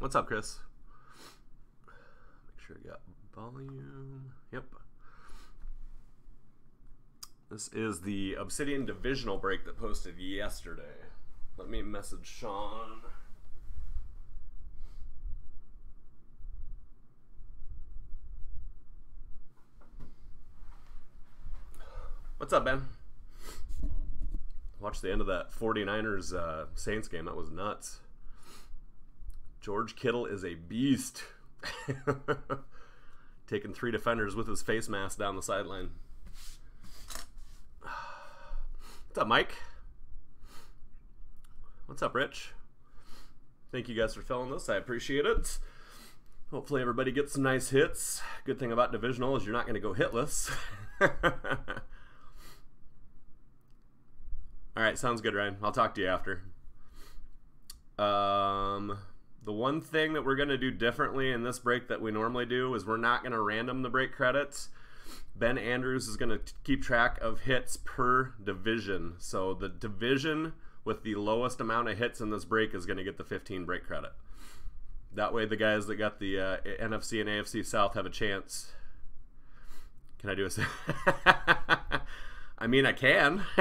What's up, Chris? Make sure I got volume. Yep. This is the Obsidian Divisional break that posted yesterday. Let me message Sean. What's up, Ben? Watch the end of that 49ers uh, Saints game. That was nuts. George Kittle is a beast. Taking three defenders with his face mask down the sideline. What's up, Mike? What's up, Rich? Thank you guys for filling this. I appreciate it. Hopefully, everybody gets some nice hits. Good thing about divisional is you're not going to go hitless. All right, sounds good, Ryan. I'll talk to you after. Um, the one thing that we're going to do differently in this break that we normally do is we're not going to random the break credits. Ben Andrews is going to keep track of hits per division. So the division with the lowest amount of hits in this break is going to get the 15 break credit. That way, the guys that got the uh, NFC and AFC South have a chance. Can I do a? I mean, I can.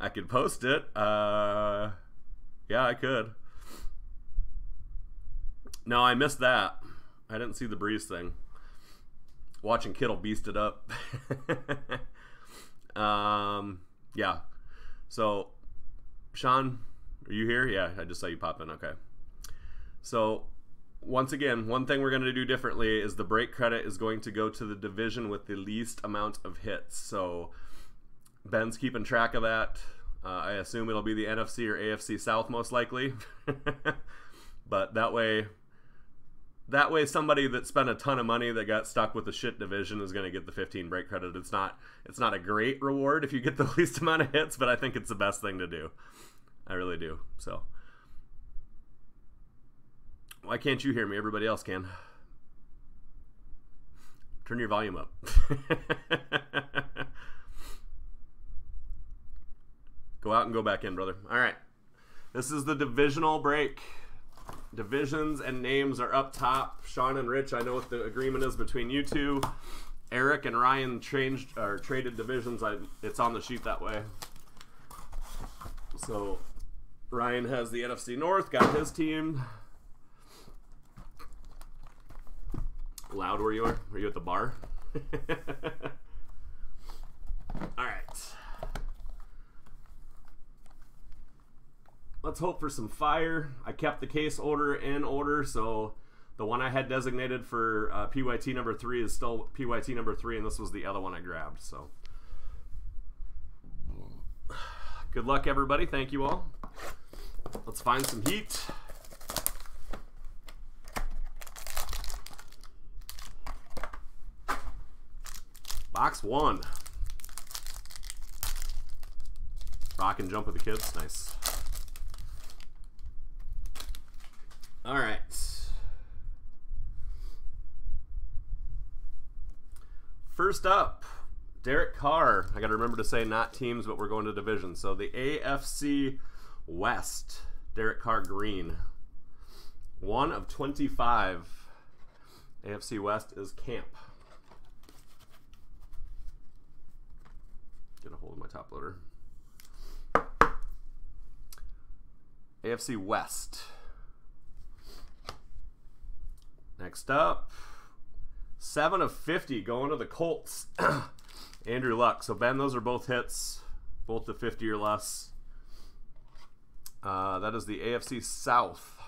I could post it. Uh, yeah, I could. No, I missed that. I didn't see the Brees thing. Watching Kittle beast it up. um, yeah. So, Sean, are you here? Yeah, I just saw you pop in. Okay. So, once again, one thing we're going to do differently is the break credit is going to go to the division with the least amount of hits. So Ben's keeping track of that. Uh, I assume it'll be the NFC or AFC South most likely. but that way, that way somebody that spent a ton of money that got stuck with the shit division is going to get the 15 break credit. It's not it's not a great reward if you get the least amount of hits, but I think it's the best thing to do. I really do. So. Why can't you hear me? Everybody else can. Turn your volume up. go out and go back in, brother. All right. This is the divisional break. Divisions and names are up top. Sean and Rich, I know what the agreement is between you two. Eric and Ryan changed or traded divisions. I it's on the sheet that way. So Ryan has the NFC North, got his team. loud where you are? Were you at the bar? All right. Let's hope for some fire. I kept the case order in order, so the one I had designated for uh, PYT number three is still PYT number three, and this was the other one I grabbed. So, good luck, everybody. Thank you all. Let's find some heat. Box one. Rock and jump with the kids. Nice. All right. First up, Derek Carr. I got to remember to say not teams, but we're going to division. So the AFC West, Derek Carr Green. One of 25. AFC West is Camp. Get a hold of my top loader. AFC West. Next up, 7 of 50 going to the Colts. Andrew Luck. So, Ben, those are both hits, both to 50 or less. Uh, that is the AFC South.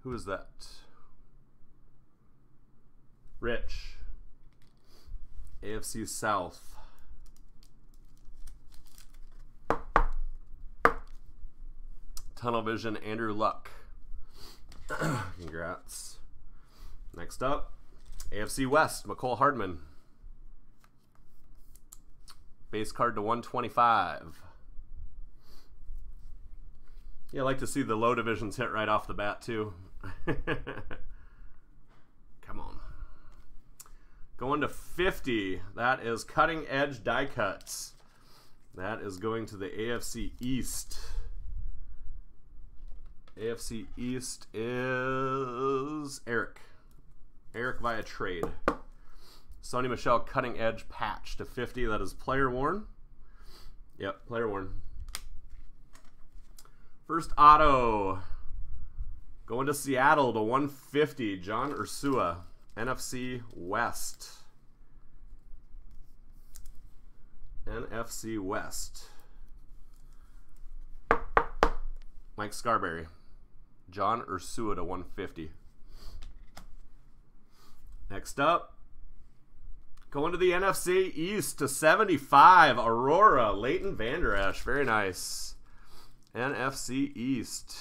Who is that? Rich. AFC South. Tunnel Vision, Andrew Luck. Congrats. Next up, AFC West, Mecole Hardman. Base card to 125. Yeah, I like to see the low divisions hit right off the bat, too. Come on. Going to 50. That is cutting edge die cuts. That is going to the AFC East. AFC East is Eric. Eric via trade. Sony Michel cutting edge patch to 50. That is player worn. Yep, player worn. First auto. Going to Seattle to 150. John Ursua. NFC West. NFC West. Mike Scarberry. John Ursua to 150. Next up, going to the NFC East to 75. Aurora, Leighton Vander Esch. Very nice. NFC East.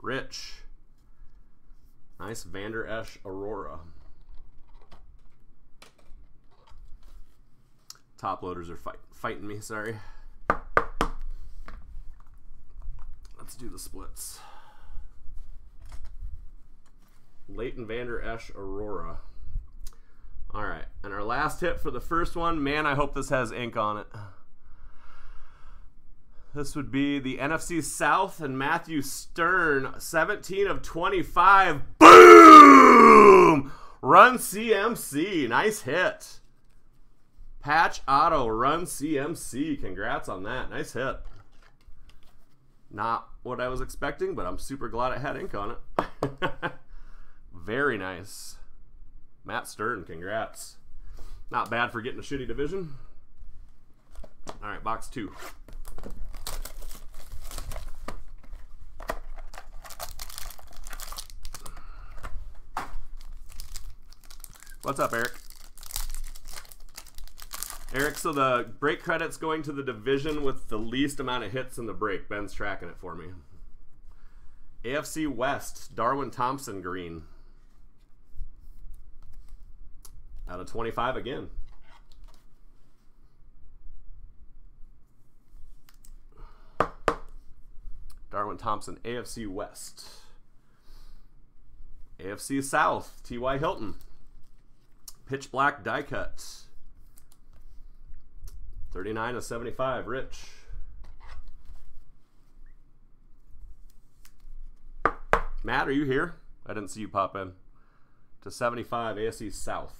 Rich. Nice Vander Esch Aurora. Top loaders are fight, fighting me, sorry. Let's do the splits. Leighton Vander Esch Aurora. All right, and our last hit for the first one. Man, I hope this has ink on it. This would be the NFC South and Matthew Stern, 17 of 25. Boom! Run CMC. Nice hit. Patch Auto, run CMC. Congrats on that. Nice hit. Not what I was expecting, but I'm super glad it had ink on it. Very nice. Matt Stern, congrats. Not bad for getting a shitty division. All right, box two. What's up, Eric? Eric, so the break credit's going to the division with the least amount of hits in the break. Ben's tracking it for me. AFC West, Darwin Thompson green. Out of 25 again. Darwin Thompson, AFC West. AFC South, T.Y. Hilton. Pitch black die cut. 39 of 75, Rich. Matt, are you here? I didn't see you pop in. To 75, AFC South.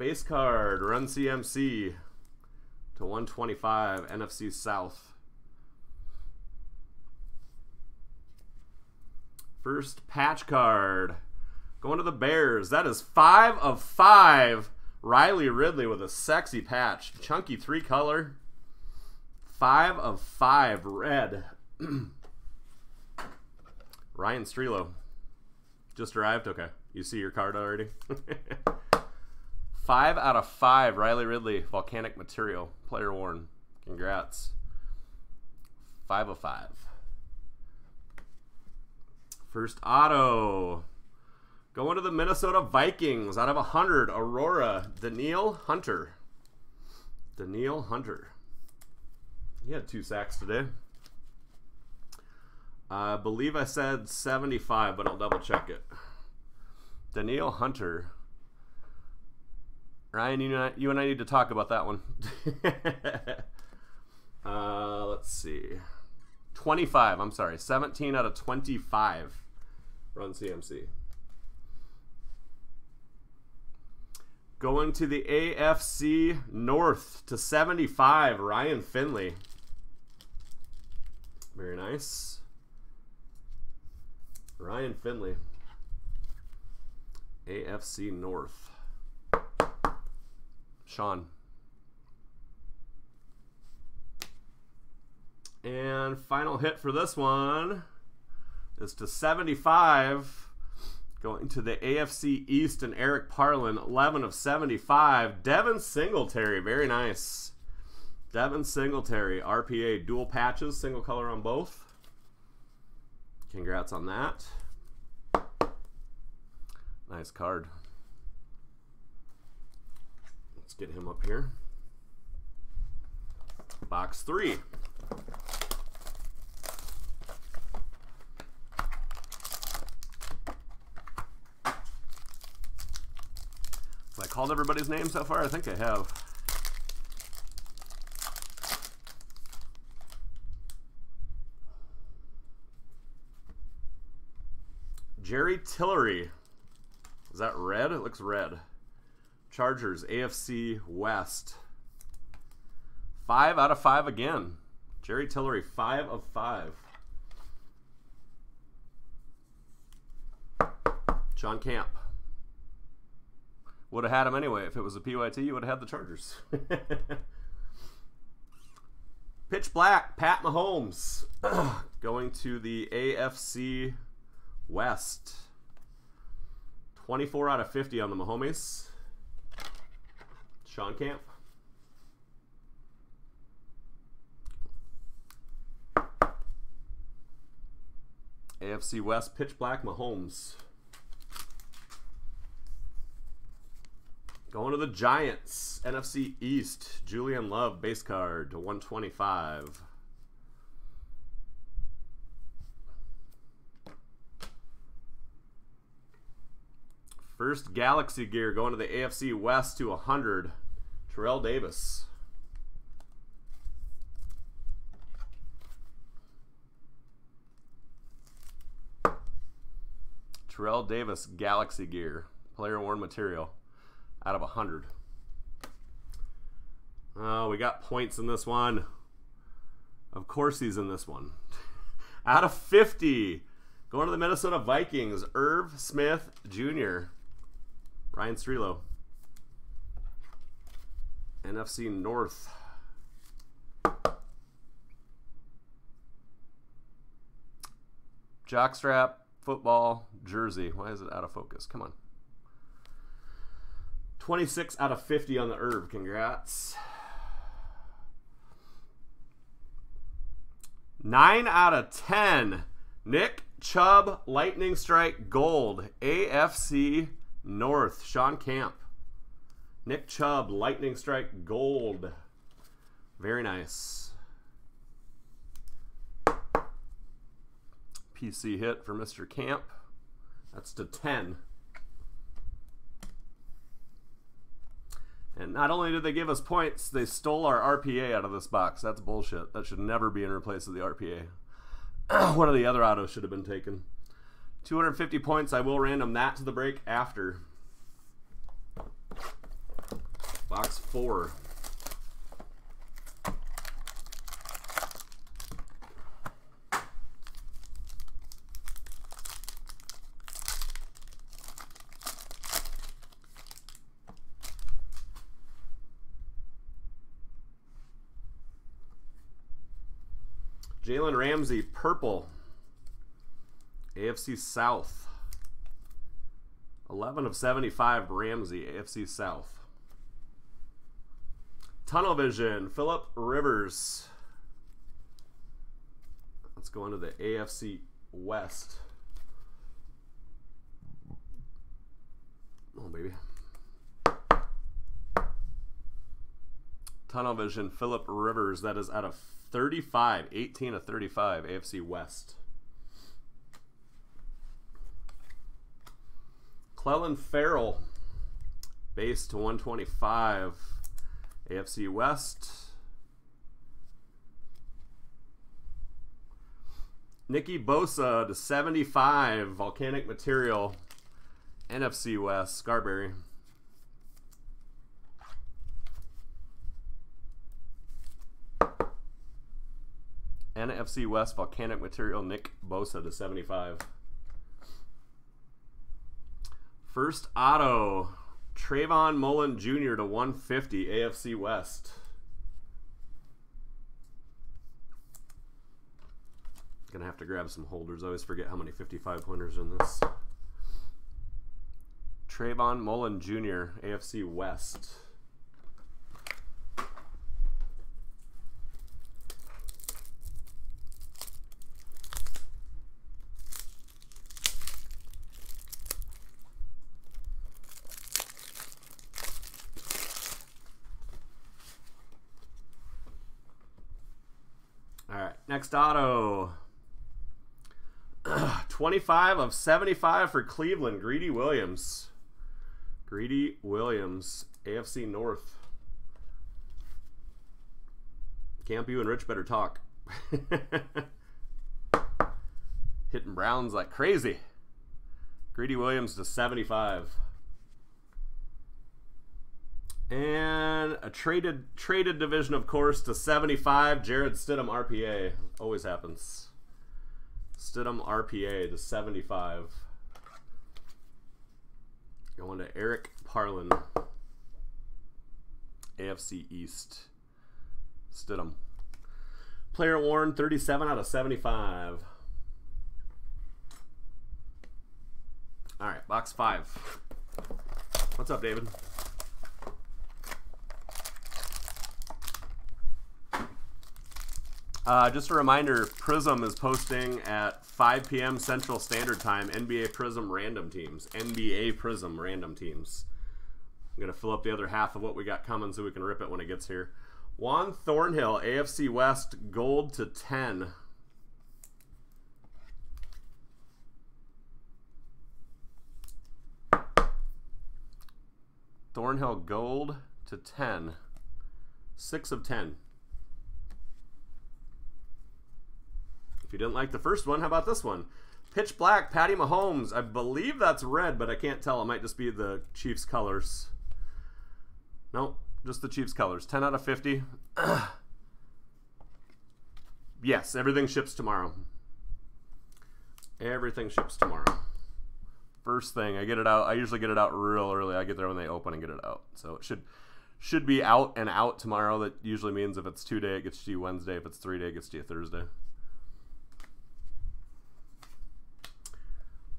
Base card, Run CMC to 125, NFC South. First patch card. Going to the Bears. That is five of five. Riley Ridley with a sexy patch. Chunky three color. Five of five red. Ryan Strelo. Just arrived? Okay. You see your card already? five out of five. Riley Ridley. Volcanic material. Player worn. Congrats. Five of five. First auto. Going to the Minnesota Vikings out of 100. Aurora. Danielle Hunter. Danielle Hunter. He had two sacks today. I believe I said 75, but I'll double check it. Danielle Hunter. Ryan, you and I, you and I need to talk about that one. uh, let's see. 25, I'm sorry. 17 out of 25 run CMC. Going to the AFC North to 75, Ryan Finley. Very nice. Ryan Finley. AFC North. Sean. And final hit for this one is to 75. Going to the AFC East and Eric Parlin, 11 of 75. Devin Singletary, very nice. Devin Singletary, RPA, dual patches, single color on both. Congrats on that. Nice card get him up here. Box three. Have I called everybody's name so far? I think I have. Jerry Tillery. Is that red? It looks red. Chargers, AFC West. Five out of five again. Jerry Tillery, five of five. Sean Camp. Would have had him anyway. If it was a PYT, you would have had the Chargers. Pitch black, Pat Mahomes. going to the AFC West. 24 out of 50 on the Mahomes. Sean Camp. AFC West, pitch black, Mahomes. Going to the Giants. NFC East. Julian Love, base card to 125. First Galaxy gear going to the AFC West to 100. Terrell Davis. Terrell Davis Galaxy gear. Player worn material out of 100. Oh, we got points in this one. Of course he's in this one. out of 50. Going to the Minnesota Vikings, Irv Smith Jr. Ryan Strelo. NFC North. Jockstrap, football, jersey. Why is it out of focus? Come on. 26 out of 50 on the herb. Congrats. 9 out of 10. Nick Chubb, Lightning Strike Gold. AFC North. Sean Camp. Nick Chubb, Lightning Strike Gold. Very nice. PC hit for Mr. Camp. That's to 10. And not only did they give us points, they stole our RPA out of this box. That's bullshit. That should never be in replace of the RPA. One of the other autos should have been taken. 250 points. I will random that to the break after. Box four. Jalen Ramsey, purple. AFC South. 11 of 75, Ramsey, AFC South. Tunnel Vision, Philip Rivers. Let's go into the AFC West. Oh, baby. Tunnel Vision, Philip Rivers. That is out of 35, 18 of 35, AFC West. Clelin Ferrell, base to 125, AFC West. Nicky Bosa to 75, volcanic material, NFC West, Scarberry. NFC West Volcanic Material Nick Bosa to 75. First auto Trayvon Mullen Jr. to 150 AFC West. Gonna have to grab some holders. I always forget how many 55 pointers in this. Trayvon Mullen Jr. AFC West. Next auto. 25 of 75 for Cleveland. Greedy Williams. Greedy Williams. AFC North. Camp, you and Rich better talk. Hitting Browns like crazy. Greedy Williams to 75. And a traded traded division, of course, to 75. Jarrett Stidham RPA. Always happens. Stidham RPA to 75. Going to Eric Parlin. AFC East. Stidham. Player worn 37 out of 75. All right, box five. What's up, David? Uh, just a reminder, Prism is posting at 5 p.m. Central Standard Time NBA Prism random teams. NBA Prism random teams. I'm going to fill up the other half of what we got coming so we can rip it when it gets here. Juan Thornhill, AFC West, gold to 10. Thornhill gold to 10. 6 of 10. If you didn't like the first one, how about this one? Pitch Black, Patty Mahomes. I believe that's red, but I can't tell. It might just be the Chiefs colors. Nope, just the Chiefs colors. 10 out of 50. yes, everything ships tomorrow. Everything ships tomorrow. First thing, I get it out. I usually get it out real early. I get there when they open and get it out. So it should should be out and out tomorrow. That usually means if it's two day, it gets to you Wednesday. If it's three day, it gets to you Thursday.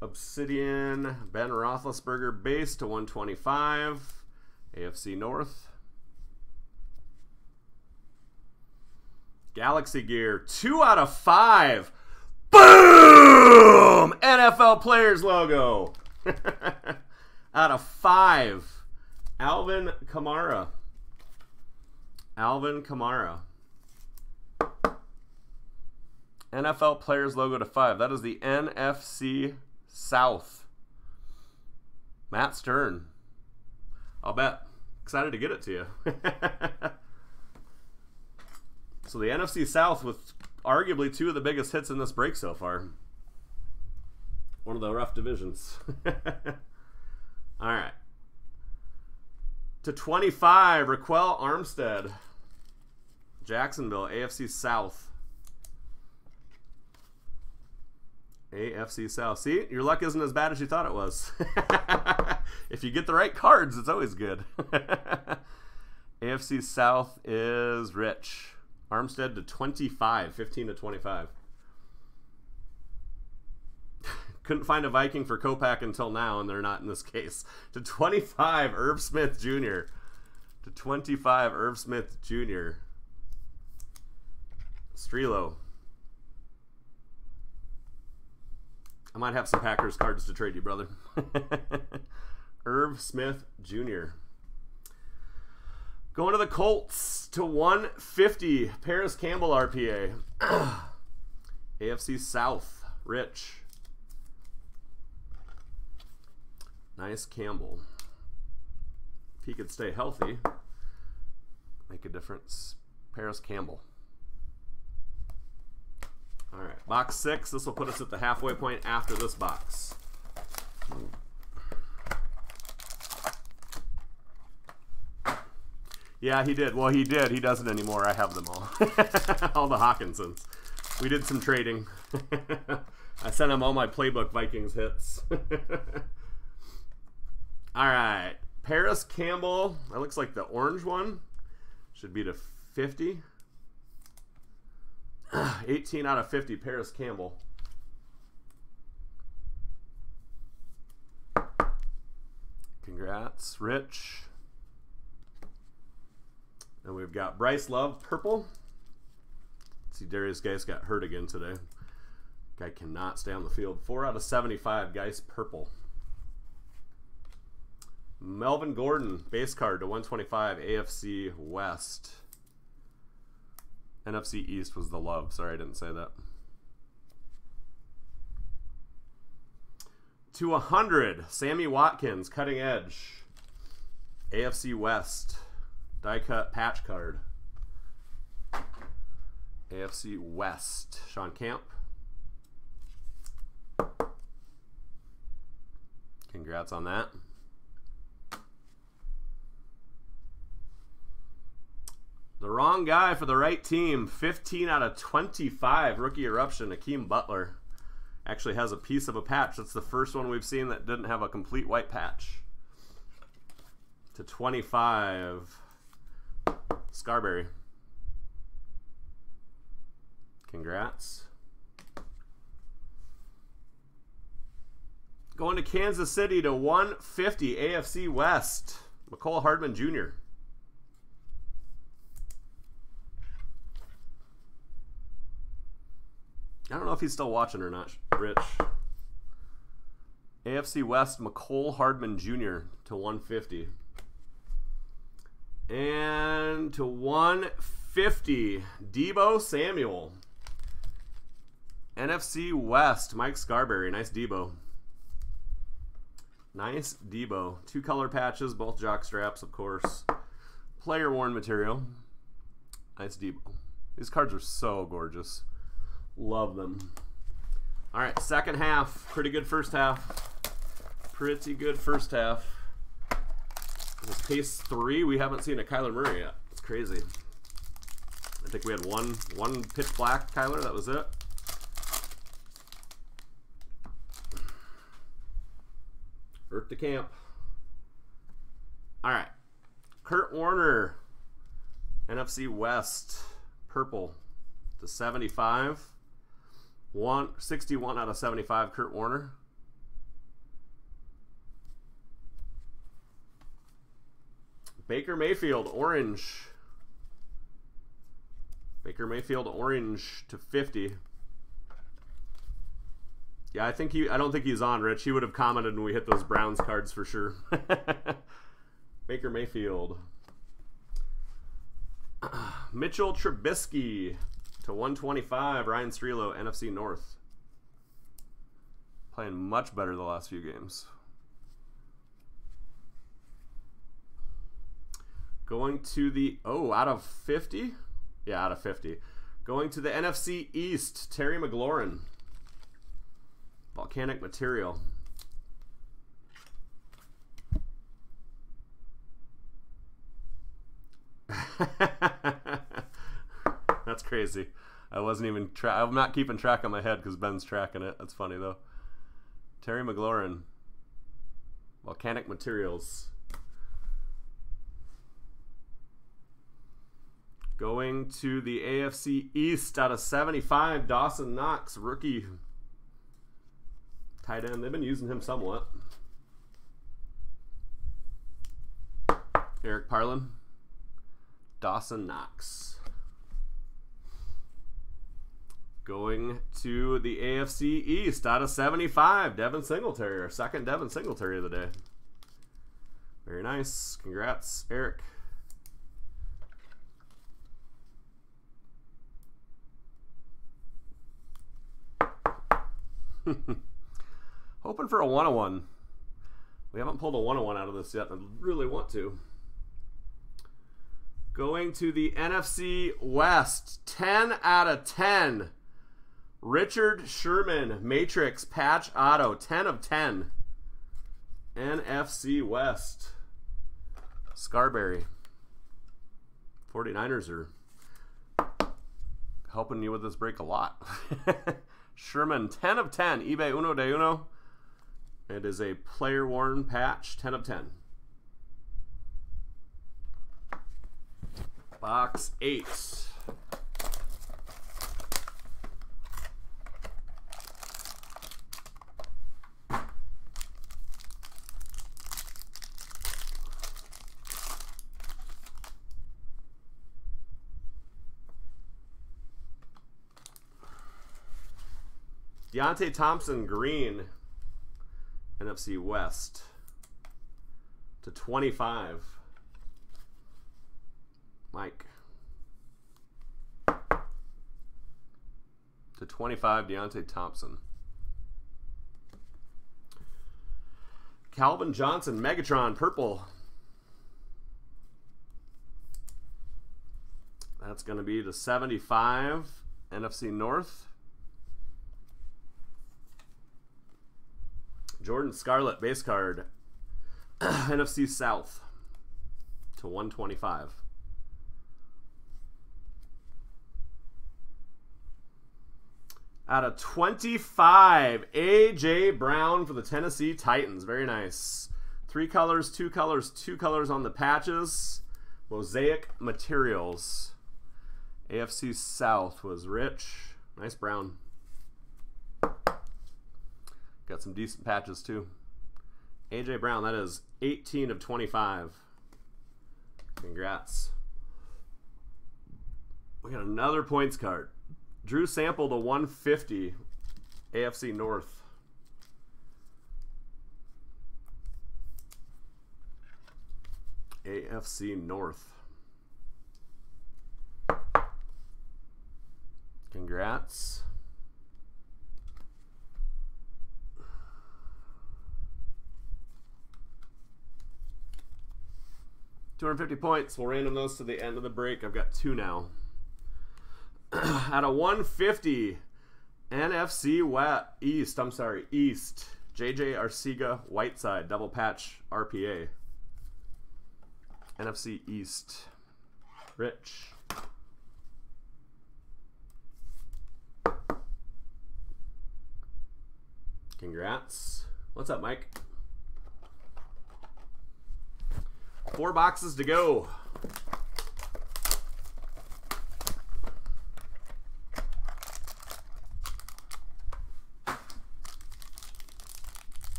Obsidian, Ben Roethlisberger base to 125. AFC North. Galaxy Gear, two out of five. Boom! NFL Players logo. out of five. Alvin Kamara. Alvin Kamara. NFL Players logo to five. That is the NFC South. Matt Stern. I'll bet. Excited to get it to you. so the NFC South with arguably two of the biggest hits in this break so far. One of the rough divisions. All right. To 25, Ryquell Armstead. Jacksonville, AFC South. AFC South. See, your luck isn't as bad as you thought it was. if you get the right cards, it's always good. AFC South is rich. Armstead to 25, 15 to 25. Couldn't find a Viking for Kopak until now, and they're not in this case. To 25, Irv Smith Jr. To 25, Irv Smith Jr. Strelo. I might have some Packers cards to trade you, brother. Irv Smith Jr. Going to the Colts to 150. Parris Campbell RPA. AFC South. Rich. Nice Campbell. If he could stay healthy, make a difference. Parris Campbell. All right, box six. This will put us at the halfway point after this box. Yeah, he did. Well, he did. He doesn't anymore. I have them all. all the Hawkinsons. We did some trading. I sent him all my playbook Vikings hits. all right. Parris Campbell. That looks like the orange one. Should be to 50. 18 out of 50, Parris Campbell. Congrats, Rich. And we've got Bryce Love, purple. Let's see, Derrius Guice got hurt again today. Guy cannot stay on the field. 4 out of 75, Guice, purple. Melvin Gordon, base card to 125, AFC West. NFC East was the love. Sorry, I didn't say that. To 100, Sammy Watkins, cutting edge. AFC West, die cut patch card. AFC West, Sean Camp. Congrats on that. The wrong guy for the right team. 15 out of 25. Rookie eruption. Hakeem Butler actually has a piece of a patch. That's the first one we've seen that didn't have a complete white patch. To 25. Scarberry. Congrats. Going to Kansas City to 150 AFC West. Mecole Hardman Jr. I don't know if he's still watching or not, Rich. AFC West, Mecole Hardman Jr. to 150. And to 150, Deebo Samuel. NFC West, Mike Scarberry. Nice Deebo. Nice Deebo. Two color patches, both jock straps, of course. Player worn material. Nice Deebo. These cards are so gorgeous. Love them. All right, second half. Pretty good first half. Pretty good first half. This case three, we haven't seen a Kyler Murray yet. It's crazy. I think we had one one pitch black Kyler. That was it. Earth to camp. All right. Kurt Warner, NFC West, purple to 75. One, 61 out of 75, Kurt Warner. Baker Mayfield, orange. Baker Mayfield, orange to 50. Yeah, I think he. I don't think he's on, Rich. He would have commented when we hit those Browns cards for sure. Baker Mayfield. Mitchell Trubisky to 125. Ryan Streelo, NFC North. Playing much better the last few games. Going to the oh, out of 50? Yeah, out of 50. Going to the NFC East, Terry McLaurin. Volcanic material. That's crazy. I wasn't even I'm not keeping track on my head because Ben's tracking it. That's funny though. Terry McLaurin. Volcanic materials. Going to the AFC East out of 75, Dawson Knox, rookie tight end. They've been using him somewhat. Eric Parlin, Dawson Knox. Going to the AFC East out of 75, Devin Singletary, our second Devin Singletary of the day. Very nice. Congrats, Eric. Hoping for a 101. We haven't pulled a 101 out of this yet. I really want to. Going to the NFC West. 10 out of 10. Richard Sherman, Matrix Patch Auto. 10 of 10. NFC West. Scarberry. 49ers are helping you with this break a lot. Sherman, 10 of 10. eBay Uno de Uno. It is a player worn patch, 10 of 10. Box 8. Deontay Thompson green, NFC West to 25. Mike. To 25, Deontay Thompson. Calvin Johnson, Megatron, purple. That's going to be to 75, NFC North. Jordan Scarlett base card. NFC South to 125. Out of 25, A.J. Brown for the Tennessee Titans. Very nice. Three colors, two colors, two colors on the patches. Mosaic Materials. AFC South was rich. Nice brown. Got some decent patches too. AJ Brown, that is 18 of 25. Congrats. We got another points card. Drew Sample to 150. AFC North. AFC North. Congrats. Two hundred fifty points. We'll random those to the end of the break. I've got two now. At a one fifty, NFC West East. I'm sorry, East. JJ Arcega Whiteside double patch RPA. NFC East. Rich. Congrats. What's up, Mike? Four boxes to go.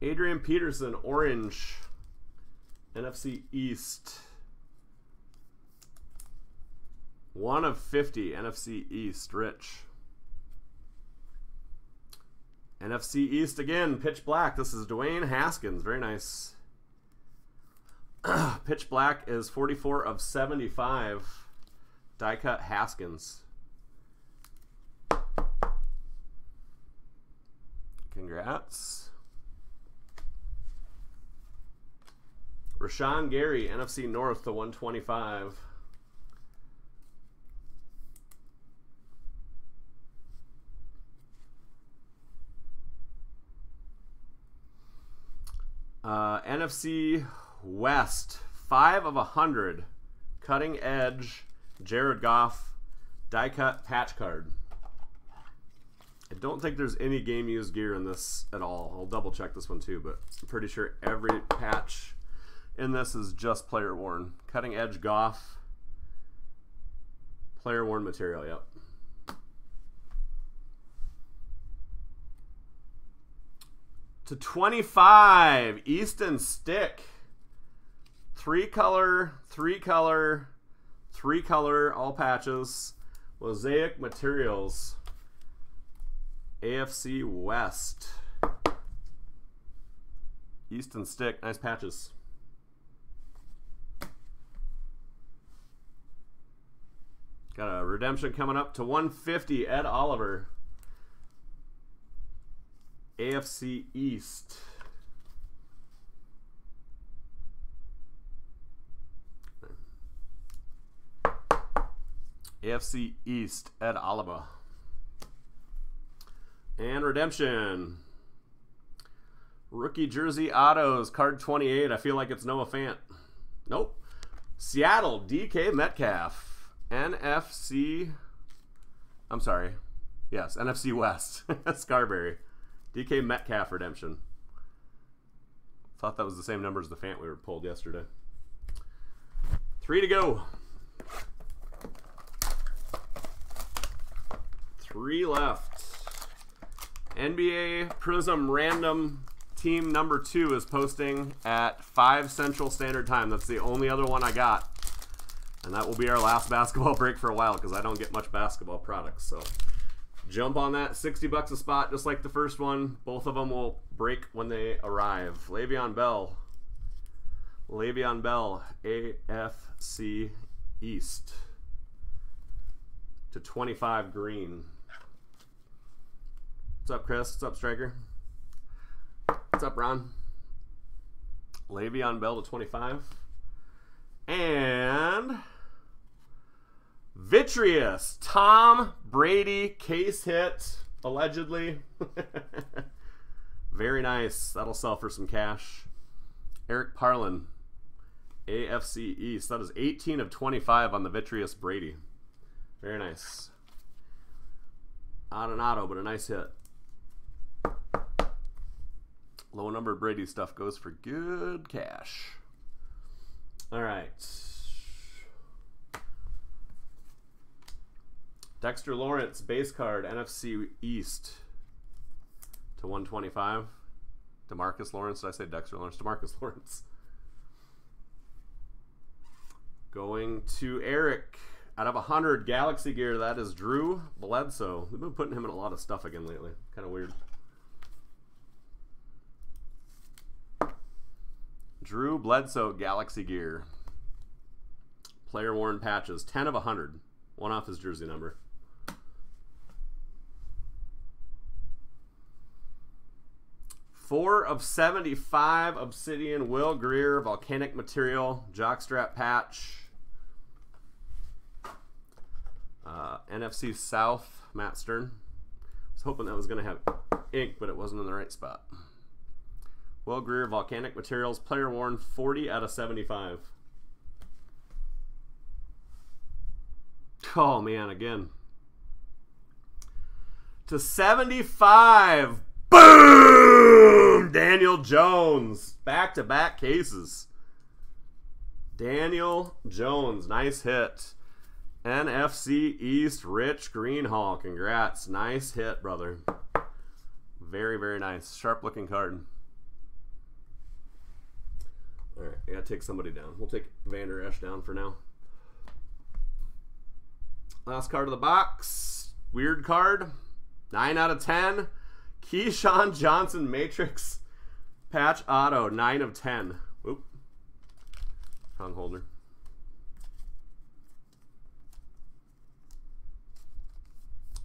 Adrian Peterson, orange. NFC East. One of 50, NFC East, Rich. NFC East again, pitch black. This is Dwayne Haskins. Very nice. pitch black is 44 of 75. Die cut Haskins. Congrats. Rashan Gary, NFC North to 125. Uh, NFC West, 5 of a 100. Cutting edge, Jared Goff, die cut patch card. I don't think there's any game used gear in this at all. I'll double check this one too, but I'm pretty sure every patch in this is just player worn. Cutting edge Goff. Player worn material, yep. To 25, Easton Stick. Three color, three color, three color, all patches. Mosaic Materials. AFC West. Easton Stick, nice patches. Got a redemption coming up to 150. Ed Oliver. AFC East. AFC East, Ed Oliver. And redemption. Rookie jersey autos, card 28. I feel like it's Noah Fant. Nope. Seattle, DK Metcalf. NFC. I'm sorry. Yes, NFC West. Scarberry. DK Metcalf redemption. Thought that was the same number as the Fant we were pulled yesterday. Three to go. Three left. NBA Prism Random Team number two is posting at 5 Central Standard Time. That's the only other one I got. And that will be our last basketball break for a while because I don't get much basketball products. So jump on that 60 bucks a spot just like the first one. Both of them will break when they arrive. Le'Veon Bell. Le'Veon Bell, AFC East to 25 green. What's up, Chris? What's up, Striker? What's up, Ron? Le'Veon Bell to 25. And Vitreous, Tom Brady case hit, allegedly. Very nice. That'll sell for some cash. Eric Parlin, AFC East. That is 18 of 25 on the Vitreous Brady. Very nice. Odd an auto, but a nice hit. Low number Brady stuff goes for good cash. All right. Dexter Lawrence, base card, NFC East to 125. Demarcus Lawrence. Did I say Dexter Lawrence? Demarcus Lawrence. Going to Eric. Out of 100 Galaxy gear, that is Drew Bledsoe. We've been putting him in a lot of stuff again lately. Kind of weird. Drew Bledsoe Galaxy gear. Player worn patches. 10 of 100. One off his jersey number. Four of 75 Obsidian Will Grier, Volcanic Material Jockstrap Patch. Uh, NFC South Matt Stern. I was hoping that was going to have ink, but it wasn't in the right spot. Will Grier, Volcanic Materials Player Worn 40 out of 75. Oh man, again. To 75. Boom! Daniel Jones. Back to back cases. Daniel Jones. Nice hit. NFC East Rich Greenhall. Congrats. Nice hit, brother. Very, very nice. Sharp looking card. All right, I gotta take somebody down. We'll take Vander Esch down for now. Last card of the box. Weird card. 9 out of 10. Keyshawn Johnson Matrix Patch Auto, 9 of 10. Oop. Tongue holder.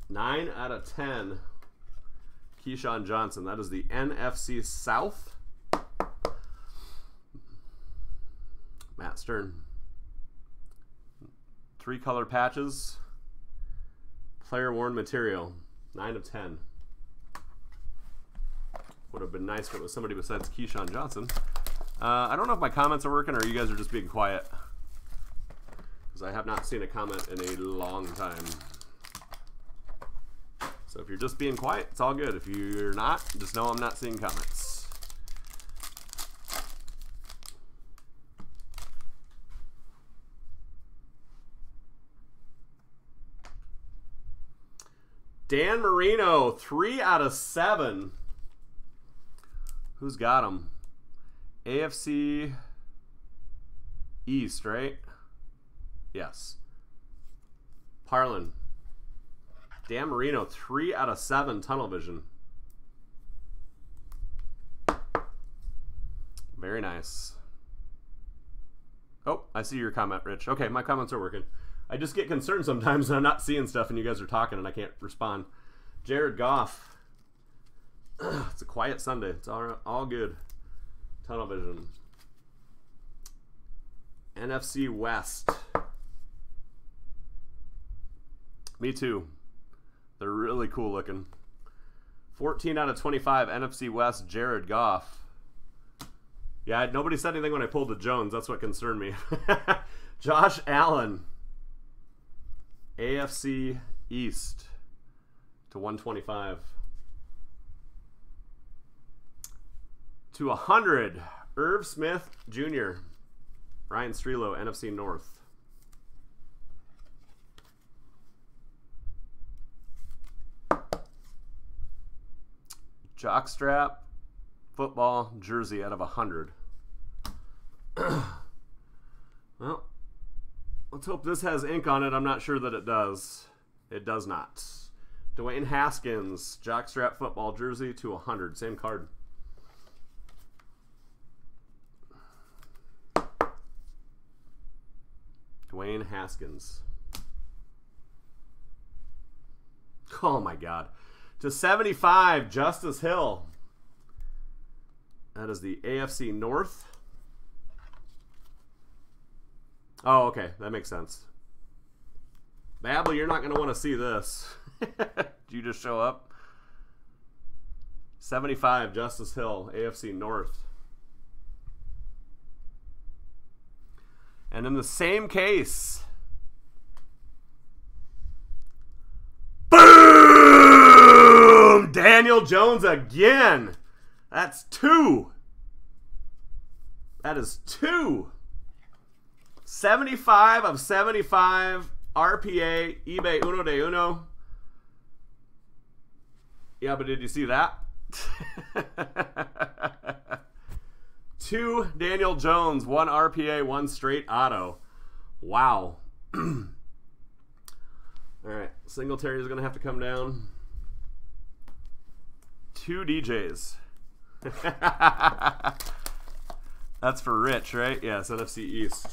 Nine out of ten. Keyshawn Johnson. That is the NFC South. Matt Stern. Three color patches. Player worn material. Nine of ten. Would have been nice if it was somebody besides Keyshawn Johnson. Uh, I don't know if my comments are working or you guys are just being quiet. Because I have not seen a comment in a long time. So if you're just being quiet, it's all good. If you're not, just know I'm not seeing comments. Dan Marino, three out of seven. Who's got them? AFC East, right? Yes. Parlin. Dan Marino, three out of seven tunnel vision. Very nice. Oh, I see your comment, Rich. Okay, my comments are working. I just get concerned sometimes and I'm not seeing stuff and you guys are talking and I can't respond. Jared Goff. It's a quiet Sunday. It's all, all good. Tunnel vision. NFC West. Me too. They're really cool looking. 14 out of 25 NFC West Jared Goff. Yeah, nobody said anything when I pulled the Jones. That's what concerned me. Josh Allen. AFC East to 125. To 100, Irv Smith Jr. Ryan Strelo, NFC North. Jockstrap football jersey out of 100. well, let's hope this has ink on it. I'm not sure that it does. It does not. Dwayne Haskins, jockstrap football jersey to 100. Same card. Dwayne Haskins. Oh my God. To 75, Justice Hill. That is the AFC North. Oh, okay. That makes sense. Babbly, you're not going to want to see this. You just show up? 75, Justice Hill, AFC North. And in the same case, boom! Daniel Jones again. That's two. That is two. 75 of 75 RPA eBay uno de uno. Yeah, but did you see that? Two Daniel Jones, one RPA, one straight auto. Wow. All right, Singletary is going to have to come down. Two DJs. That's for Rich, right? Yes, NFC East.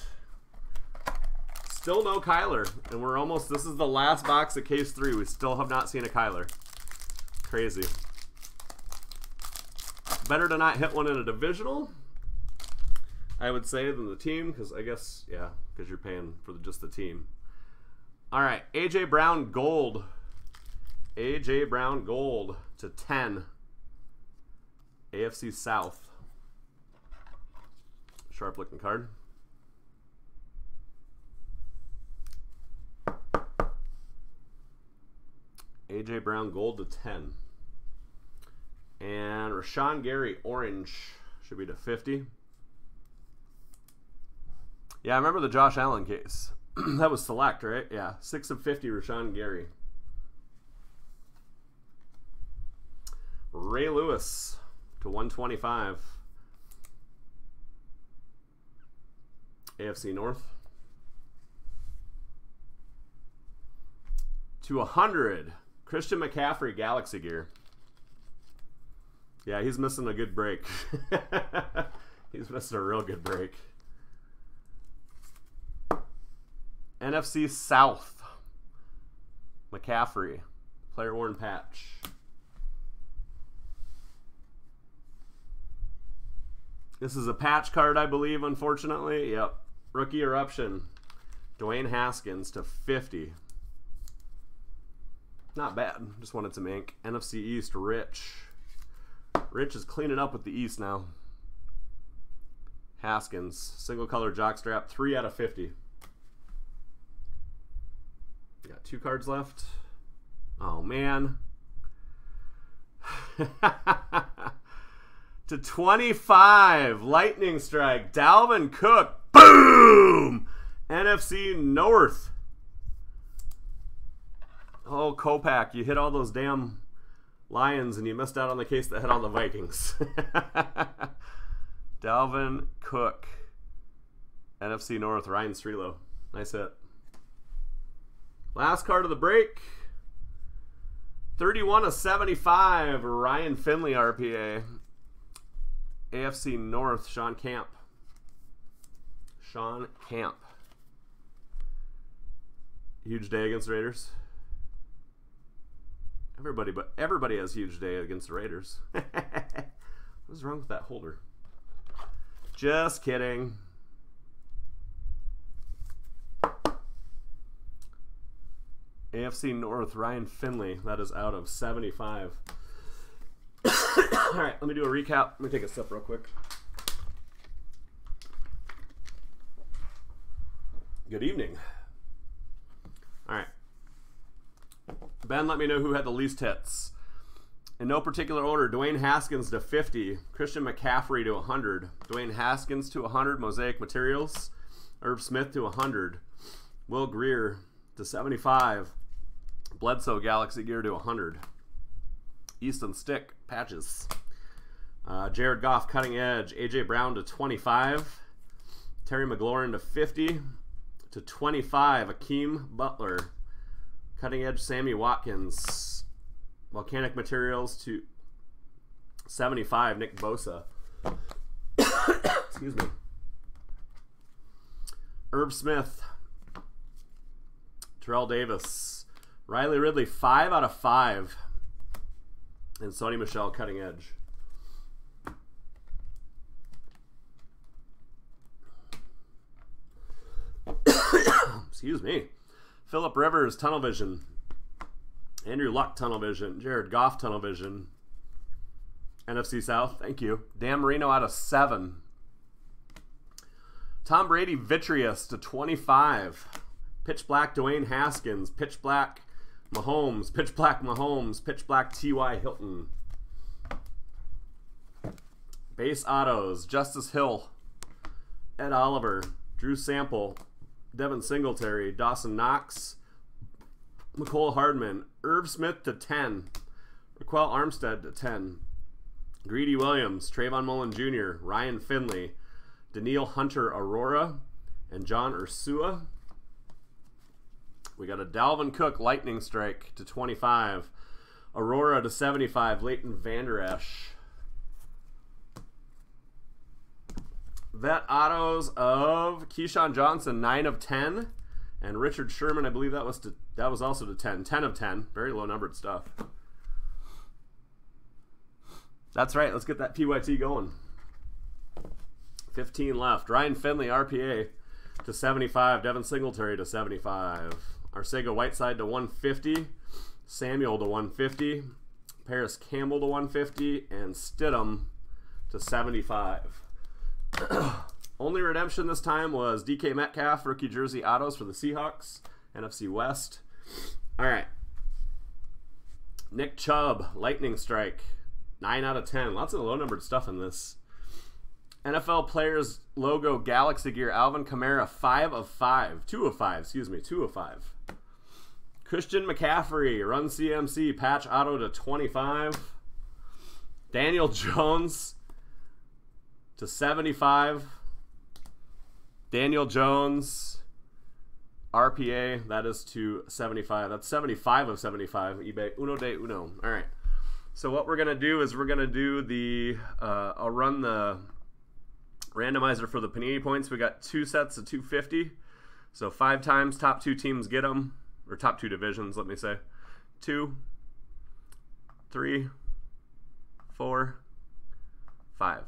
Still no Kyler, and we're almost. This is the last box of case three. We still have not seen a Kyler. Crazy. Better to not hit one in a divisional, I would say, than the team, because I guess, yeah, because you're paying for the, just the team. All right, AJ Brown gold. AJ Brown gold to 10. AFC South. Sharp looking card. AJ Brown gold to 10. And Rashan Gary orange should be to 50. Yeah, I remember the Josh Allen case. that was select, right? Yeah, 6 of 50 Rashan Gary. Ray Lewis to 125. AFC North. To 100, Christian McCaffrey Galaxy Gear. Yeah, he's missing a good break. he's missing a real good break. NFC South. McCaffrey. Player worn patch. This is a patch card, I believe, unfortunately. Yep. Rookie eruption. Dwayne Haskins to 50. Not bad. Just wanted some ink. NFC East, Rich. Rich is cleaning up with the East now. Haskins, single color jockstrap, 3 out of 50. Got two cards left. Oh, man. to 25, Lightning Strike, Dalvin Cook. Boom! NFC North. Oh, Kopak, you hit all those damn Lions and you missed out on the case that hit all the Vikings. Dalvin Cook. NFC North, Ryan Strelow. Nice hit. Last card of the break. 31 of 75, Ryan Finley RPA. AFC North, Sean Camp. Sean Camp. Huge day against the Raiders. Everybody, but everybody has huge day against the Raiders. What's wrong with that holder? Just kidding. AFC North, Ryan Finley. That is out of 75. All right, let me do a recap. Let me take a sip real quick. Good evening. All right. Ben, let me know who had the least hits. In no particular order, Dwayne Haskins to 50, Christian McCaffrey to 100, Dwayne Haskins to 100, Mosaic Materials, Irv Smith to 100, Will Grier to 75, Bledsoe Galaxy Gear to 100, Easton Stick Patches, uh, Jared Goff Cutting Edge, AJ Brown to 25, Terry McLaurin to 50, to 25, Hakeem Butler, Cutting Edge Sammy Watkins, Volcanic Materials to 75, Nick Bosa. Excuse me. Irv Smith, Terrell Davis, Riley Ridley, 5 out of 5. And Sony Michel, Cutting Edge. Excuse me. Philip Rivers, tunnel vision. Andrew Luck, tunnel vision. Jared Goff, tunnel vision. NFC South, thank you. Dan Marino out of seven. Tom Brady, vitreous to 25. Pitch black, Dwayne Haskins. Pitch black, Mahomes. Pitch black, Mahomes. Pitch black, T.Y. Hilton. Base autos, Justice Hill. Ed Oliver. Drew Sample. Devin Singletary. Dawson Knox. Mecole Hardman. Irv Smith to 10. Ryquell Armstead to 10. Greedy Williams. Trayvon Mullen Jr. Ryan Finley. Danielle Hunter Aurora. And John Ursua. We got a Dalvin Cook Lightning Strike to 25. Aurora to 75. Leighton Vander Esch. Vet autos of Keyshawn Johnson, 9 of 10. And Richard Sherman, I believe that was to, that was also to 10. 10 of 10. Very low numbered stuff. That's right. Let's get that PYT going. 15 left. Ryan Finley, RPA to 75. Devin Singletary to 75. Arcega Whiteside to 150. Samuel to 150. Parris Campbell to 150. And Stidham to 75. Only redemption this time was DK Metcalf, rookie jersey autos for the Seahawks, NFC West. All right. Nick Chubb, Lightning Strike, 9 out of 10. Lots of low numbered stuff in this. NFL Players Logo Galaxy Gear, Alvin Kamara, 5 of 5. 2 of 5, excuse me, 2 of 5. Christian McCaffrey, Run CMC, Patch Auto to 25. Daniel Jones, to 75. Daniel Jones, RPA, that is to 75. That's 75 of 75. eBay, uno de uno. All right. So what we're going to do is we're going to do the, uh, I'll run the randomizer for the Panini points. We got two sets of 250. So five times top two teams get them, or top two divisions, let me say. Two, three, four, five.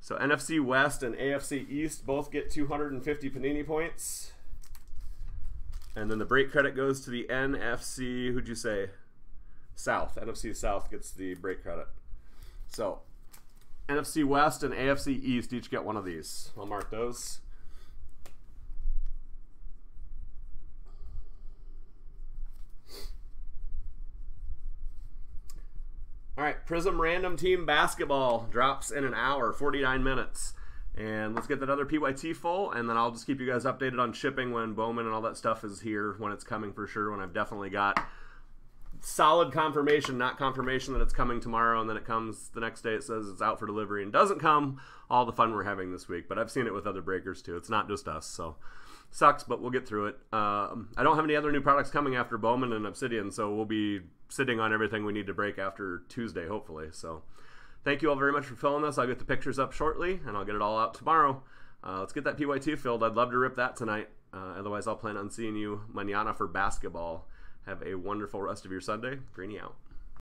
So NFC West and AFC East both get 250 Panini points. And then the break credit goes to the NFC, who'd you say? South. NFC South gets the break credit. So NFC West and AFC East each get one of these. I'll mark those. All right, Prism Random Team Basketball drops in an hour, 49 minutes. And let's get that other PYT full, and then I'll just keep you guys updated on shipping when Bowman and all that stuff is here, when it's coming for sure, when I've definitely got solid confirmation, not confirmation that it's coming tomorrow, and then it comes the next day, it says it's out for delivery and doesn't come. All the fun we're having this week. But I've seen it with other breakers too. It's not just us, so sucks, but we'll get through it. Um, I don't have any other new products coming after Bowman and Obsidian, so we'll be sitting on everything we need to break after Tuesday, hopefully. So thank you all very much for filling this. I'll get the pictures up shortly, and I'll get it all out tomorrow. Uh, let's get that PYT filled. I'd love to rip that tonight. Uh, otherwise, I'll plan on seeing you manana for basketball. Have a wonderful rest of your Sunday. Greeny out.